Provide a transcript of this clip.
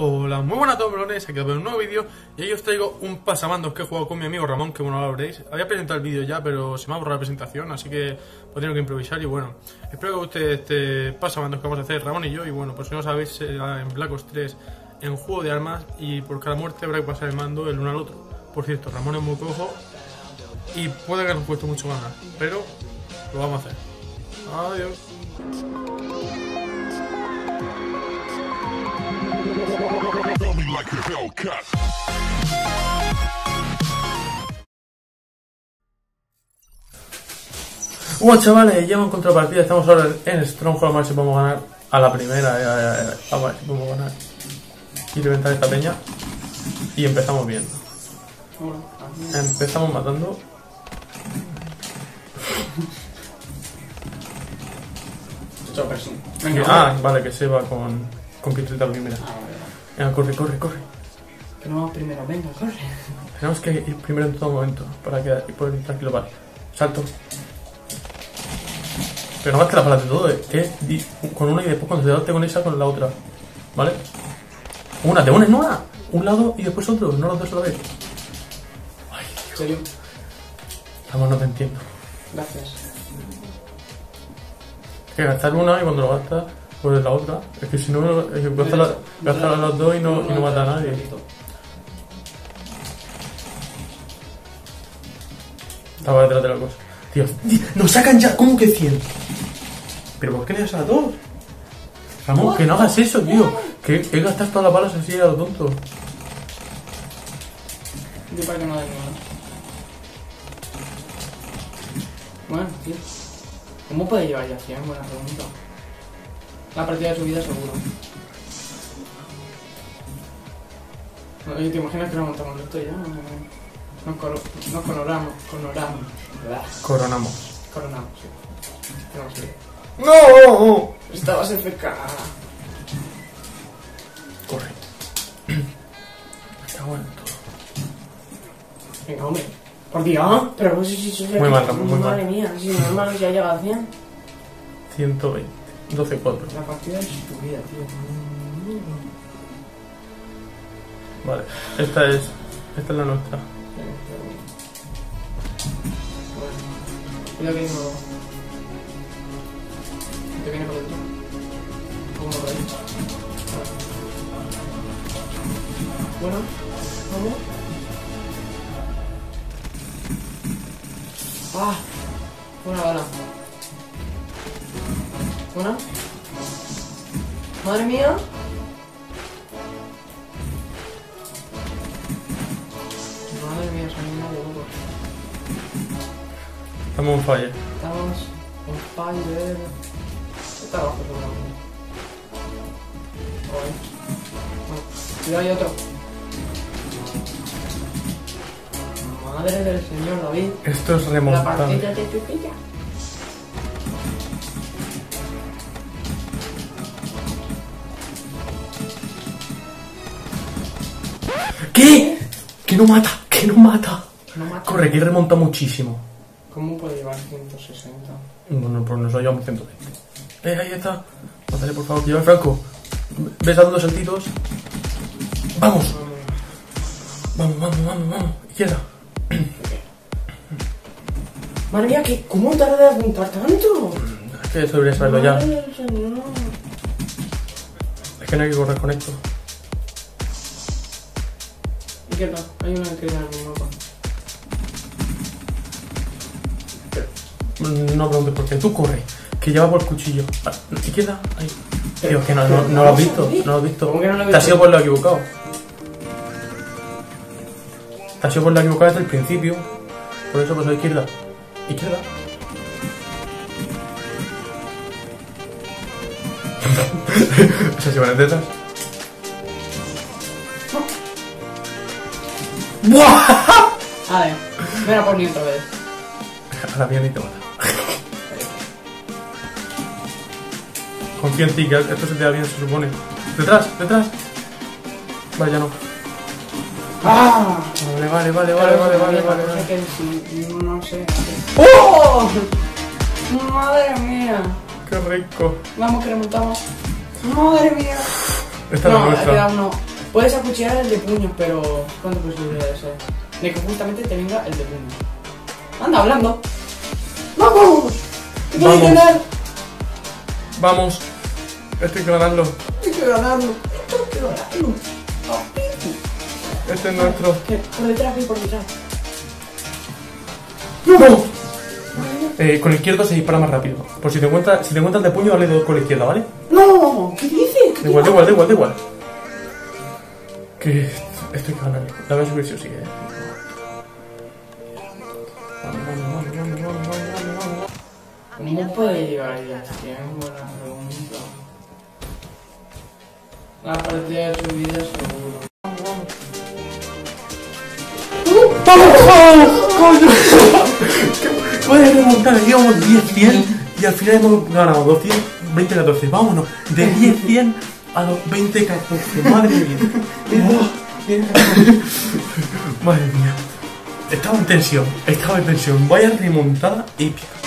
Hola, muy buenas a todos, melones, aquí os un nuevo vídeo y hoy os traigo un pasamandos que he jugado con mi amigo Ramón, que bueno, lo veréis. Había presentado el vídeo ya, pero se me ha borrado la presentación, así que he que improvisar y bueno, espero que guste este pasamandos que vamos a hacer Ramón y yo y bueno, pues si no sabéis, será en Black Ops 3 en juego de armas y por cada muerte habrá que pasar el mando el uno al otro. Por cierto, Ramón es muy cojo y puede que nos cueste mucho ganar, pero lo vamos a hacer. Adiós. A. Bueno, chavales, ya hemos encontrado partida. Estamos ahora en Stronghold. Vamos a ver si podemos ganar a la primera. ya, ya, ya. Vamos a ver si podemos ganar y reventar esta peña. Y empezamos bien. Empezamos matando. Ah, vale, que se va con, con pistrita primera. Ah, vale, vale. Venga, corre, corre, corre. Que no vamos primero, venga, corre. Tenemos que ir primero en todo momento para que y poder ir tranquilo. Vale, salto. Pero no más que la palas de todo, eh. es di- con una y después cuando se darte con esa, con la otra. ¿Vale? Una, te unes, no una. Un lado y después otro, no los dos a la vez. ¿En serio? Vamos, no te entiendo. Gracias. Es que gastar una y cuando lo gastas, pues la otra. Es que si no, es que gastas a los dos y no, y no mata a nadie. Estaba detrás de la cosa. Tío, nos sacan ya, ¿cómo que 100? ¿Pero por qué le das a dos? Ramón, que no hagas eso, tío. Que, que gastas todas las balas así a lo tonto. Yo para que no nada. Bueno, tío. ¿Cómo puede llevar ya 100? Buena pregunta. La partida de su vida seguro. Oye, ¿te imaginas que nos montamos esto ya? Nos, colo- nos coloramos. Blah, Coronamos. Coronamos, sí. ¡No! Estabas FK. Corre. Está bueno todo. Venga, hombre. Por Dios. Pero pues si si Muy mal, muy Madre mía, si normal si ya llega a 100. 120. 12-4. La partida es tu vida, tío. Vale. Esta es. Esta es la nuestra. Bueno, cuidado que uno. Te viene por detrás. Uno por ahí. Bueno, vamos. Ah, una bala. Una. Madre mía. Madre mía, son una de locos. Estamos en falla. Estamos en fire. Está abajo seguramente. Bueno, cuidado hay otro. Madre del señor David. Esto es La remontable. partida de tu ¿Qué? Que no mata, que no mata. No mata. Corre, que remonta muchísimo. ¿Cómo puede llevar 160? Bueno, pues nosotros llevamos 120. Eh, ahí está. Mátale, por favor, que lleva Franco. ¿Ves dando saltitos? Vamos, vamos, vamos, vamos, vamos. Izquierda. Madre mía, ¿qué? ¿cómo tarda de apuntar tanto? Es que eso debería saberlo ya. Señor. Es que no hay que correr con esto. Izquierda, hay una que en mi mapa. No preguntes por qué. Tú corre, que lleva por el cuchillo. Ah, Izquierda, ahí. Es que no, no, no lo has visto, no lo has visto. ¿Cómo que no lo he Te has visto? ido por lo equivocado. Te has ido por lo equivocado desde el principio. Por eso pasó a izquierda. Izquierda. o sea, si van detrás. ¡Buah! A ver, ven a por mí otra vez. A la mía ni te mata. Confío en ti, que esto se te da bien, se supone. Detrás, detrás. Vale, ya no. ¡Ah! Vale, vale, vale, vale, vale, vale, vale. No sé vale. qué si- no sé. ¡Oh! Madre mía. ¡Qué rico! Vamos que remontamos. Madre mía. Esta es la no, queda nuestra. Puedes acuchillar el de puño, pero ¿cuánto posibilidades hay? De que justamente te venga el de puño. Anda, hablando. ¡Vamos! ¡Te puedes Vamos. ganar! Vamos. Estoy ganando. ¡Hay que ganarlo! ¡Hay que ganarlo! Este es nuestro. ¿Qué? Por detrás, voy por detrás. ¡No! Eh, con la izquierda se dispara más rápido. Por si te encuentras, si te encuentras de puño, dale dos con la izquierda, ¿vale? ¡No! ¿Qué dices? Igual, da igual, da igual, da igual. Que estoy ganando. La voy a subir si sí, eh. Vamos, vamos, vamos, vamos, vamos, vamos, vamos. ¿Cómo puede llegar ahí? Es buena pregunta. La partida de su vida seguro. Puedes remontar, íbamos 10-100 y al final hemos ganado 220-14. Vámonos, de 10-100 a los 20-14. Madre mía. Madre mía. Estaba en tensión, estaba en tensión. Vaya remontada épica.